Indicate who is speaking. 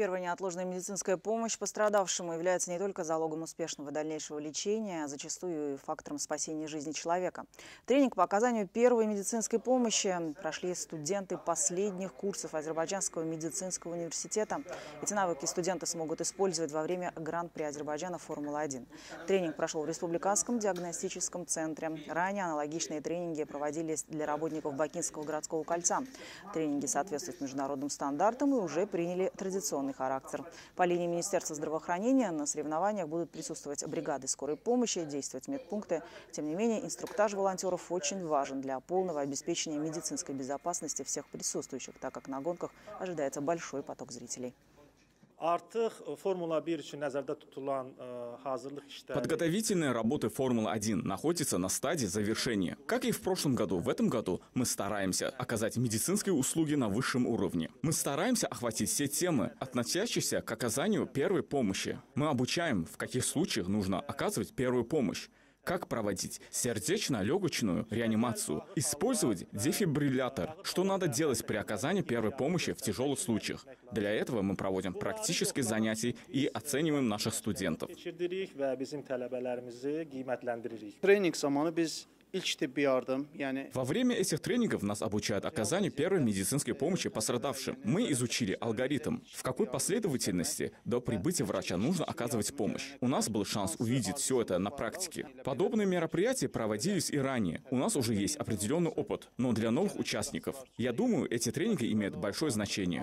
Speaker 1: Первая неотложная медицинская помощь пострадавшему является не только залогом успешного дальнейшего лечения, а зачастую и фактором спасения жизни человека. Тренинг по оказанию первой медицинской помощи прошли студенты последних курсов Азербайджанского медицинского университета. Эти навыки студенты смогут использовать во время Гран-при Азербайджана «Формула-1». Тренинг прошел в Республиканском диагностическом центре. Ранее аналогичные тренинги проводились для работников Бакинского городского кольца. Тренинги соответствуют международным стандартам и уже приняли традиционный характер. По линии Министерства здравоохранения на соревнованиях будут присутствовать бригады скорой помощи, действовать медпункты. Тем не менее, инструктаж волонтеров очень важен для полного обеспечения медицинской безопасности всех присутствующих, так как на гонках ожидается большой поток зрителей.
Speaker 2: Artıq Formula 1 üçün nəzərdə tutulan ə, hazırlıq işləri
Speaker 3: Подготовительные работы Формулы-1 находятся на стадии завершения. Как и в прошлом году, в этом году мы стараемся оказать медицинские услуги на высшем уровне. Мы стараемся охватить все темы, относящиеся к оказанию первой помощи. Мы обучаем, в каких случаях нужно оказывать первую помощь. Как проводить сердечно-легочную реанимацию? Использовать дефибриллятор? Что надо делать при оказании первой помощи в тяжелых случаях? Для этого мы проводим практические занятия и оцениваем наших студентов.
Speaker 2: keçirdirik
Speaker 3: Во время этих тренингов нас обучают оказанию первой медицинской помощи пострадавшим. Мы изучили алгоритм, в какой последовательности до прибытия врача нужно оказывать помощь. У нас был шанс увидеть все это на практике. Подобные мероприятия проводились и ранее. У нас уже есть определенный опыт, но для новых участников, я думаю, эти тренинги имеют большое значение.